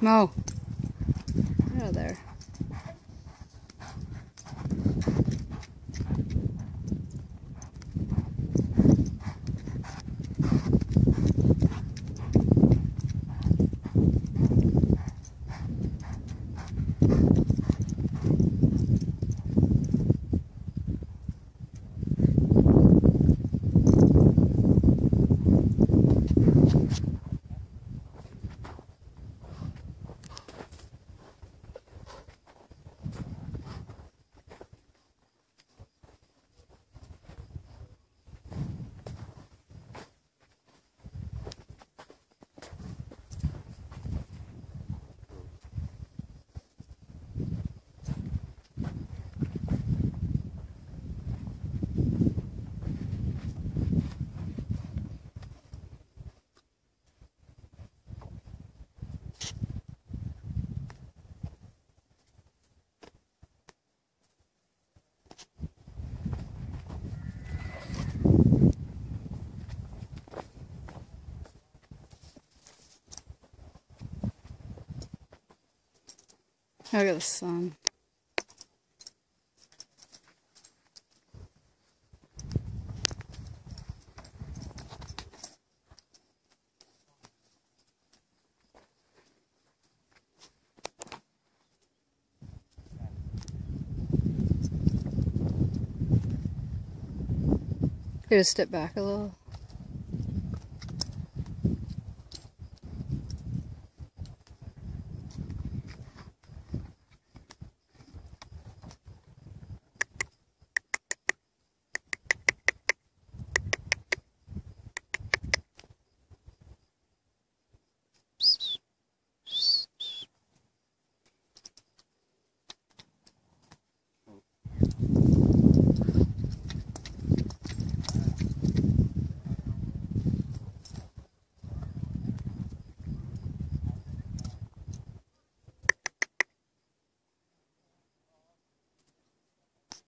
Mo. Look at the sun. Have step back a little.